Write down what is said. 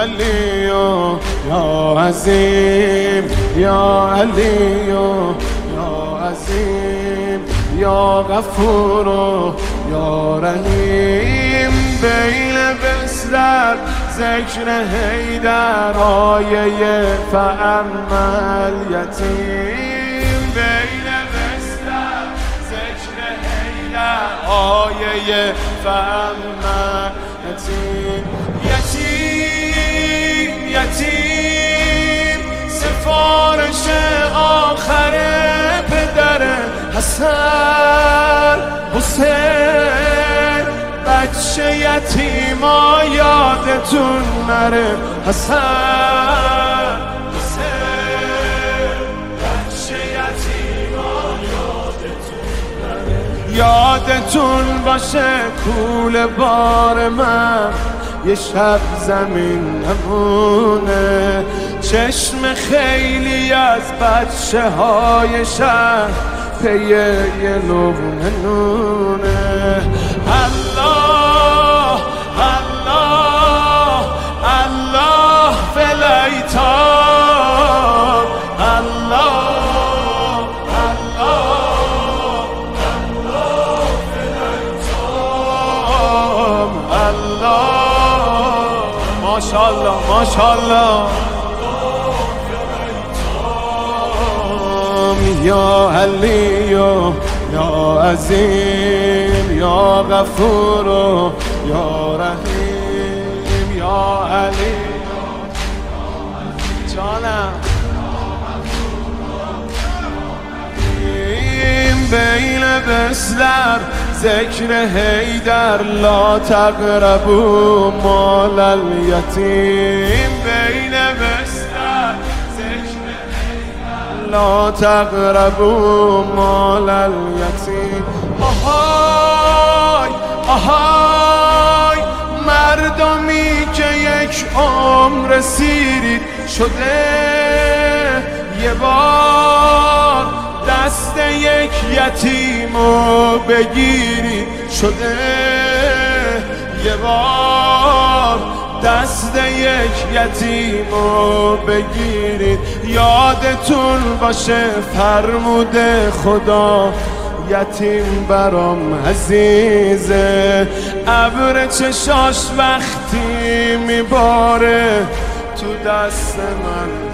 علی یا عظیم یا علی یا عظیم یا غفور یا رحیم. بین بسر ذکر حیدر آیه فعمل یتیم. بین بسر ذکر حیدر آیه فعمل یتیم. حسن حسین بچه یتیما یادتون نره. حسن. حسین بچه یتیما یادتون باشه کول بار من. یه شب زمین نمونه چشم خیلی از بچه های شهر. پی یه لغمه نونه الله الله الله فلیتان الله الله. ماشاءالله ماشاءالله. یا علی یا عظیم یا غفور یا رحیم یا علی جانم. بین بسلر ذکر حیدر لا تقربو مال الیتیم. بین لا تقربو مال الیتیم آهای آهای مردمی که یک عمر سیری شده یه بار دست یک یتیمو بگیری شده یه بار دست یک یتیمو بگیرید. یادتون باشه فرموده خدا یتیم برام عزیزه. ابر چشاش وقتی میباره تو دست من.